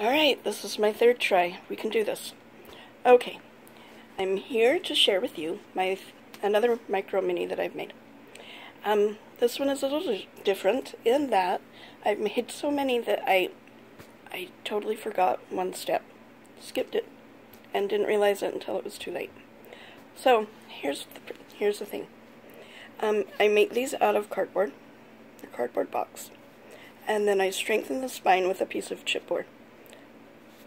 Alright, this is my third try. We can do this. Okay, I'm here to share with you my another micro mini that I've made. Um, this one is a little different in that I've made so many that I I totally forgot one step. Skipped it and didn't realize it until it was too late. So, here's the, here's the thing. Um, I make these out of cardboard, a cardboard box, and then I strengthen the spine with a piece of chipboard.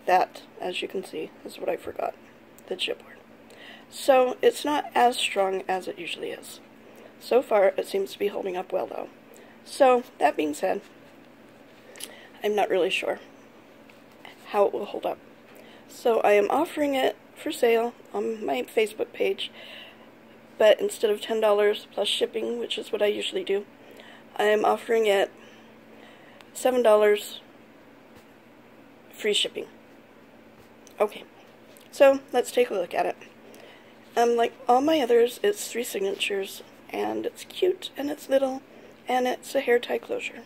That, as you can see, is what I forgot, the chipboard. So it's not as strong as it usually is. So far, it seems to be holding up well, though. So, that being said, I'm not really sure how it will hold up. So I am offering it for sale on my Facebook page, but instead of $10 plus shipping, which is what I usually do, I am offering it $7 free shipping. Okay, so let's take a look at it. Um, like all my others, it's three signatures, and it's cute, and it's little, and it's a hair tie closure.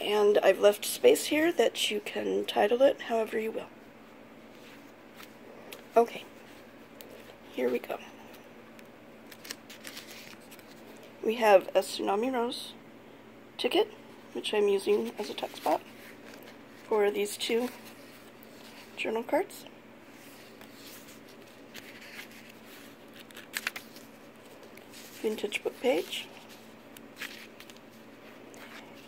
And I've left space here that you can title it however you will. Okay, here we go. We have a Tsunami Rose ticket, which I'm using as a tuck spot for these two journal cards. Vintage book page.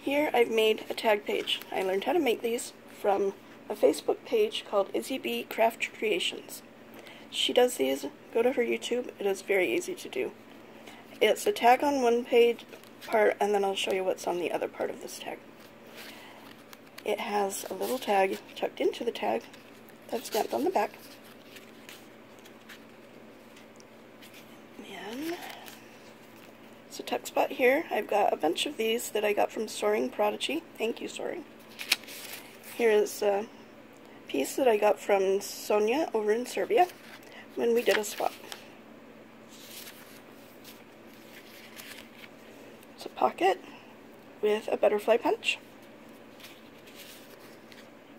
Here I've made a tag page. I learned how to make these from a Facebook page called Izzy B Craft Creations. She does these. Go to her YouTube. It is very easy to do. It's a tag on one page part, and then I'll show you what's on the other part of this tag. It has a little tag tucked into the tag that's stamped on the back. And it's a tuck spot here. I've got a bunch of these that I got from Soaring Prodigy. Thank you, Soaring. Here is a piece that I got from Sonia over in Serbia when we did a swap. It's a pocket with a butterfly punch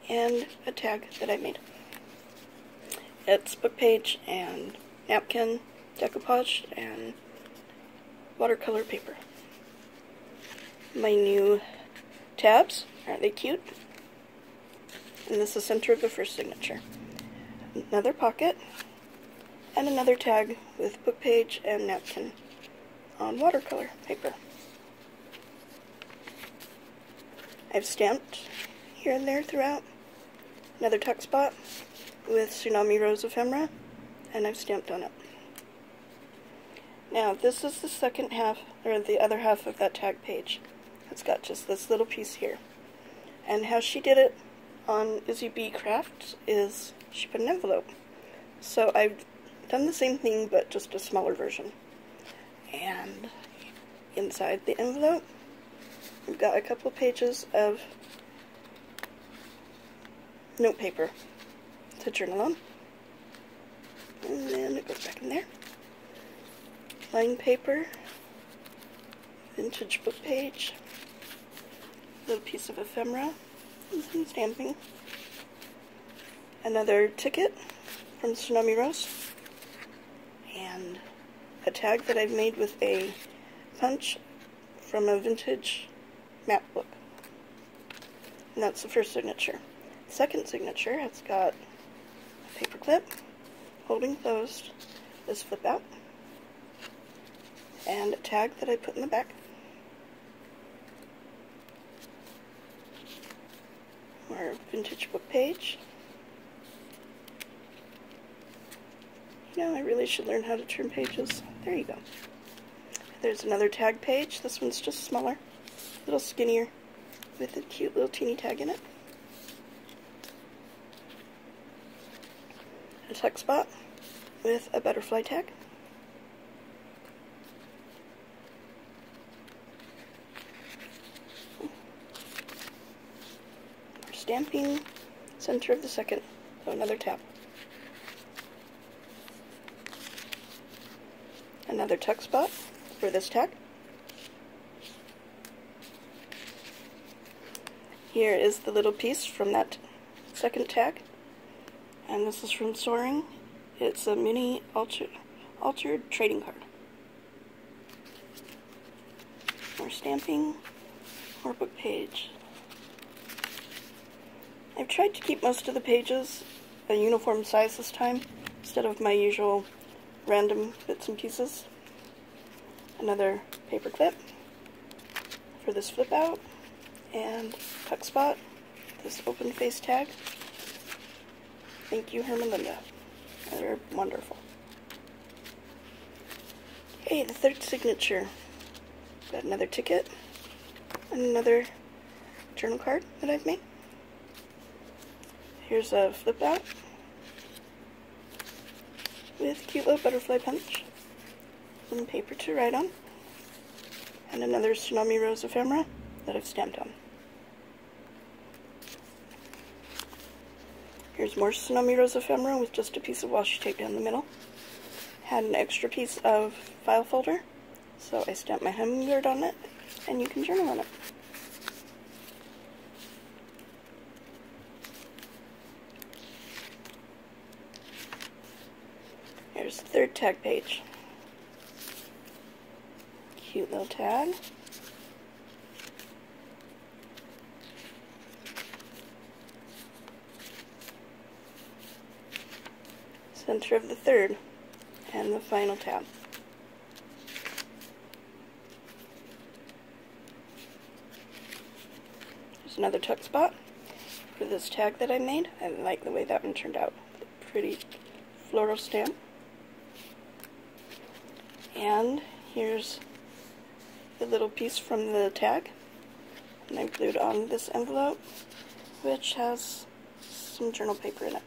and a tag that I made. It's book page and napkin, decoupage, and watercolor paper. My new tabs, aren't they cute? And this is the center of the first signature. Another pocket, and another tag with book page and napkin on watercolor paper. I've stamped here and there throughout. Another tuck spot with Tsunami Rose Ephemera, and I've stamped on it. Now, this is the second half, or the other half of that tag page. It's got just this little piece here. And how she did it on Izzy B Crafts is she put an envelope. So I've done the same thing, but just a smaller version. And inside the envelope, we've got a couple pages of note to journal on. And then it goes back in there. Line paper, vintage book page, little piece of ephemera, and some stamping. Another ticket from Tsunami Rose, and a tag that I've made with a punch from a vintage map book. And that's the first signature. Second signature has got paper clip holding closed this flip out and a tag that I put in the back. Our vintage book page. You know, I really should learn how to turn pages. There you go. There's another tag page. This one's just smaller, a little skinnier, with a cute little teeny tag in it. A tuck spot with a butterfly tag. stamping center of the second, so another tap. Another tuck spot for this tag. here is the little piece from that second tag. And this is from Soaring. It's a mini alter, altered trading card. More stamping, more book page. I've tried to keep most of the pages a uniform size this time, instead of my usual random bits and pieces. Another paper clip for this flip out, and tuck spot, this open face tag. Thank you, Herman Linda. They're wonderful. Okay, the third signature. Got another ticket, And another journal card that I've made. Here's a flip out with cute little butterfly punch, some paper to write on, and another Tsunami Rose ephemera that I've stamped on. Here's more Tsunami Rose ephemera with just a piece of washi tape down the middle. Had an extra piece of file folder, so I stamped my hummingbird on it, and you can journal on it. Here's the third tag page. Cute little tag. Center of the third and the final tab. There's another tuck spot for this tag that I made. I like the way that one turned out. Pretty floral stamp. And here's the little piece from the tag. And I glued on this envelope, which has some journal paper in it.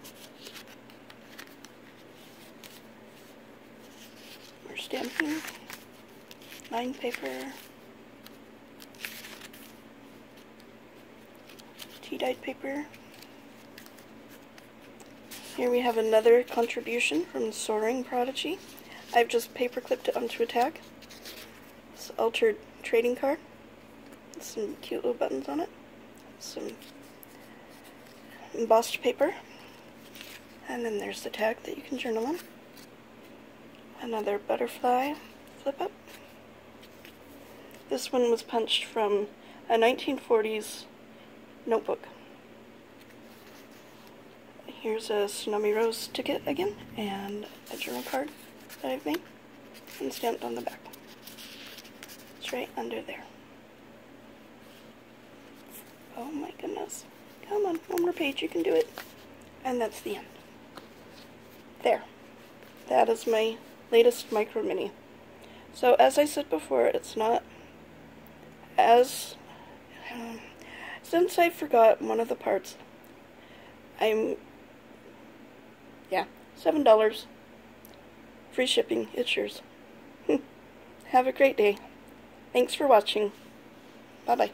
Stamping, lined paper, tea-dyed paper. Here we have another contribution from Soaring Prodigy. I've just paper clipped it onto a tag. It's altered trading card. Some cute little buttons on it. Some embossed paper. And then there's the tag that you can journal on. Another butterfly flip up. This one was punched from a 1940s notebook. Here's a Tsunami Rose ticket again, and a journal card that I've made and stamped on the back. It's right under there. Oh my goodness. Come on, one more page, you can do it. And that's the end. There. That is my latest micro mini. So as I said before, it's not as... Um, since I forgot one of the parts, I'm... Yeah, $7 Free shipping. It's yours. Have a great day. Thanks for watching. Bye-bye.